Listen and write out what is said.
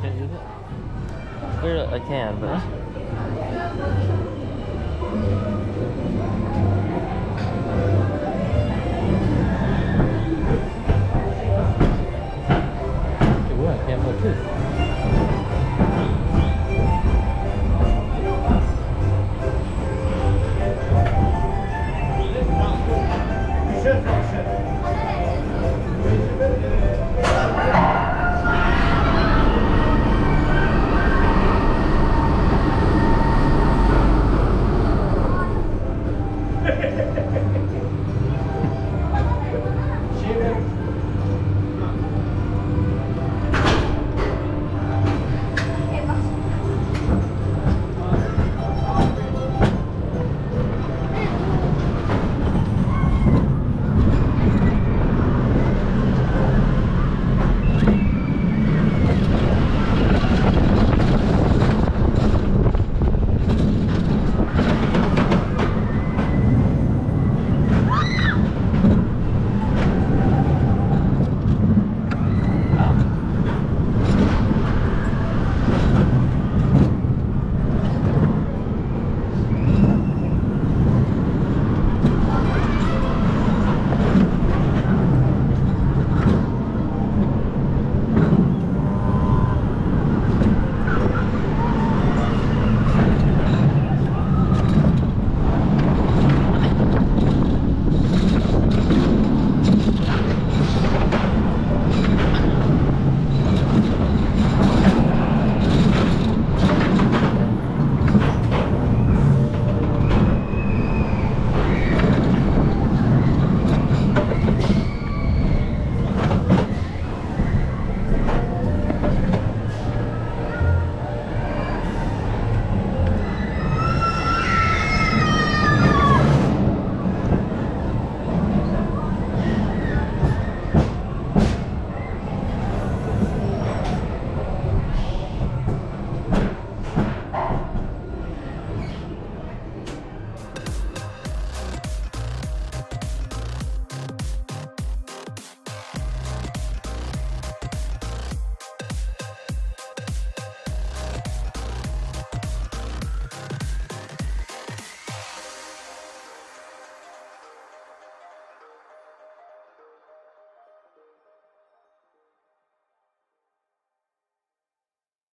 Can't use it? Clearly, I can, but. It what? I can't put this.